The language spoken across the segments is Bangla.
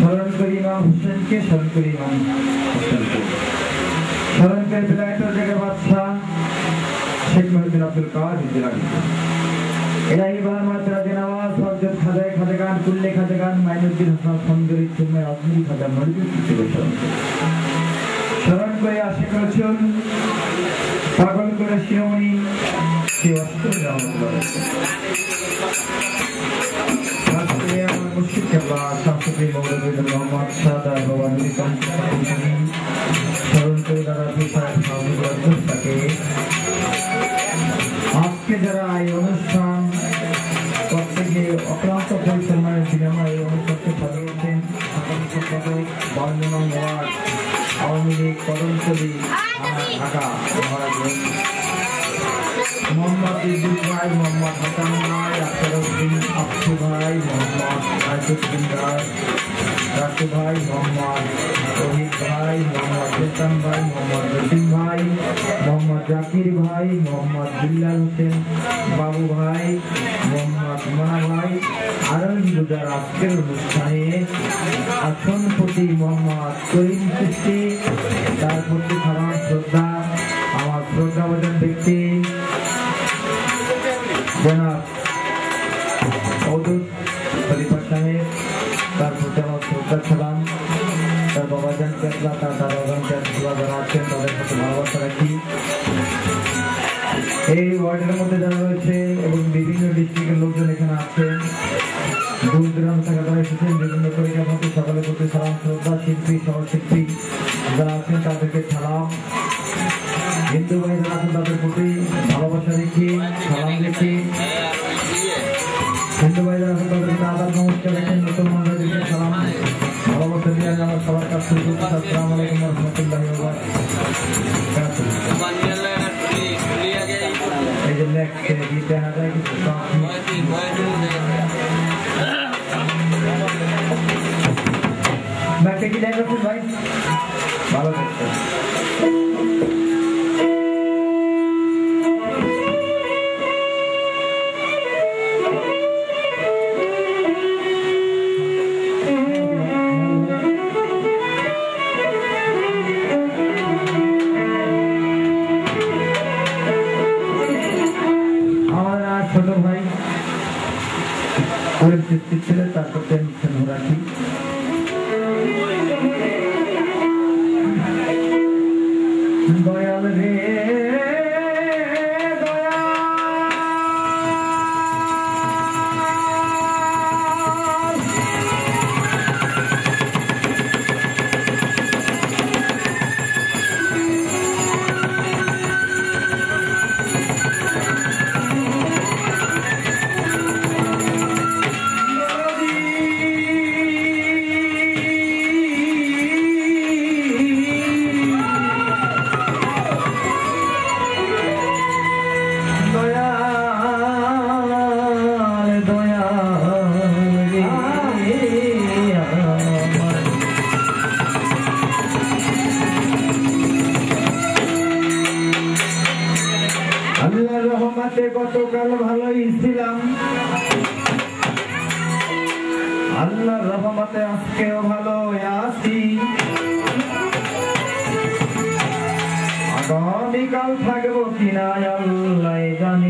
স্মরণ করি মা হুসেনকে স্মরণ করি ইমাম স্মরণ করে বিলায়তের জায়গায় বাদশাহ শেখ মহিউদ্দিন আব্দুল কাদের জিলানী। ইলাহি বাহার রাজে নওয়াজ হযরত খাজায় খাজাগান কুল্লে খাজাগান মাইনুদ্দিন হাসান সুন্দরী চুম্মে আজমিরি খাজা মরিদুল কিসিকে স্মরণ করি। স্মরণ করে আশা করেছেন পাগল করে শিরোমণি শ্রী অষ্টম রহমতুল্লাহ আজকে আমার মুর্শিদ কেবলা শামসুদ্দিন মৌলভী মোহাম্মদ সাদা বাবা স্মরণ করে দাদা তুষার আজকে যারা এই অনুষ্ঠান প্রত্যেকে অক্লান্ত পরিশ্রমের বিনিময়ে এই অনুষ্ঠানকে সাজিয়েছেন ওয়ার্ড আওয়ামী লীগ কদমতলী ঢাকা মহারাজ মোহাম্মদ ইদ্দিস ভাই মোহাম্মদ হাসান ভাই আখতারউদ্দিন আফসু ভাই মোহাম্মদ রাজুদ্দিন দাস রাসু ভাই মোহাম্মদ রহিত ভাই মোহাম্মদ হোসেন ভাই মোহাম্মদ জসিম ভাই মোহাম্মদ জাকির ভাই, মোহাম্মদ বিল্লাল হোসেন বাবু ভাই মোহাম্মদ মোনা ভাই আরও যার আজকের অনুষ্ঠানে আসনপতি মোহাম্মদ, করিম চিস্তি ভালোবাসা রেখে সালাম রেখে হিন্দু ভাইরা তাদেরকে আদার নমস্কার রেখে নতুন মন্ডলীকে সালাম। ভালোবাসা দিয়ে আমার সবার কাছ থেকে আসসালামু আলাইকুম রহমতুল্লাহি। ভালো আগামীকাল থাকব কিনা জানি।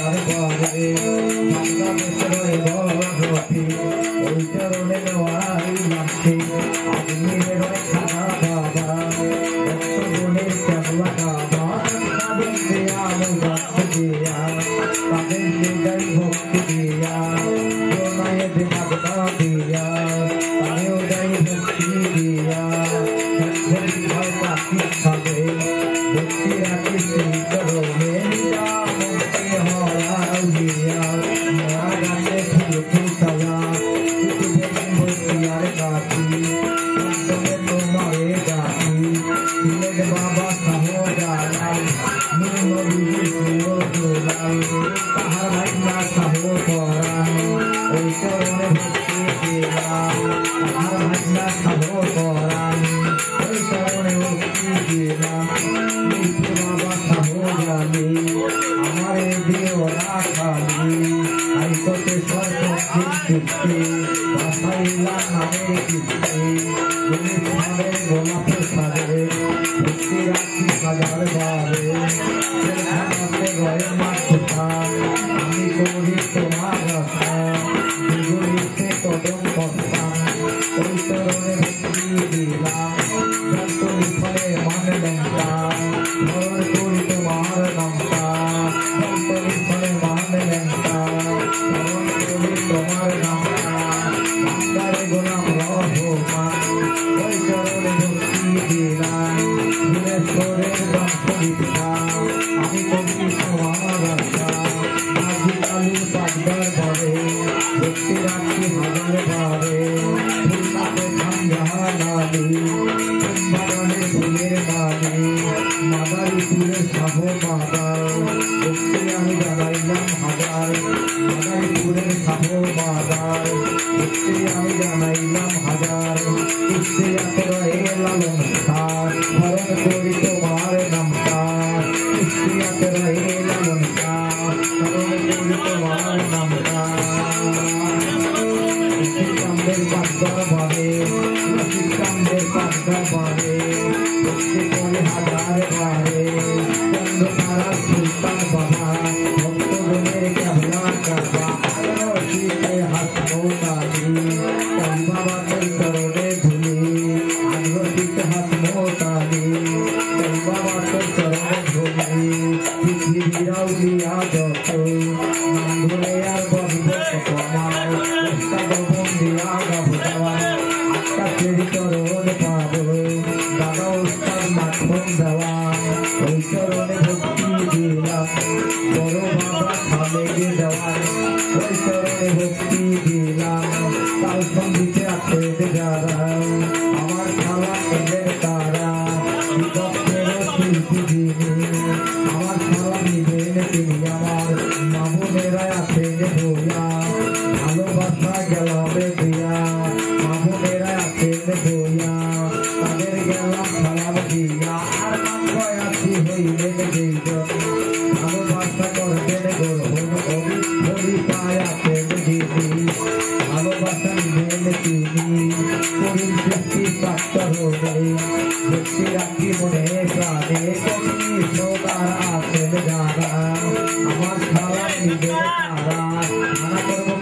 ভগবান सुधा निकोहि तुम्हारा হারালে বরণে ফুলের বাদে মাদার ফুলে সব মাদার ভক্তি আমি জানাইলাম হাজার মাদার ফুলের সব মাদার ভক্তি আমি জানাই hidup Allah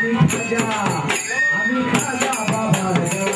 আমি খাজা আমি খাজা বাবার